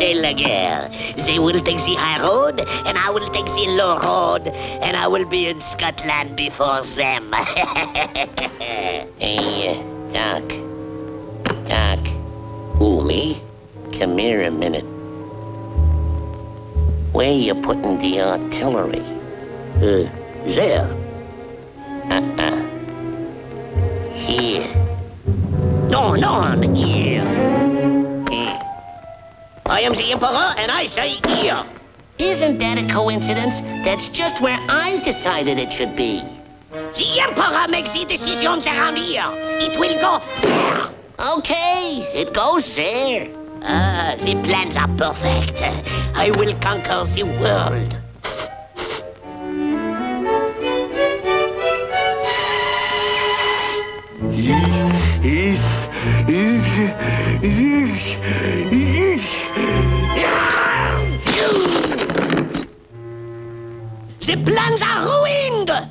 la guerre. They will take the high road, and I will take the low road, and I will be in Scotland before them. hey, Doc. Doc. Who, me? Come here a minute. Where you putting the artillery? Uh, there. Uh-uh. Here. No, no. Here. I am the Emperor, and I say here. Isn't that a coincidence? That's just where I decided it should be. The Emperor makes the decisions around here. It will go there. Okay, it goes there. Ah, the plans are perfect. I will conquer the world. The plans are ruined!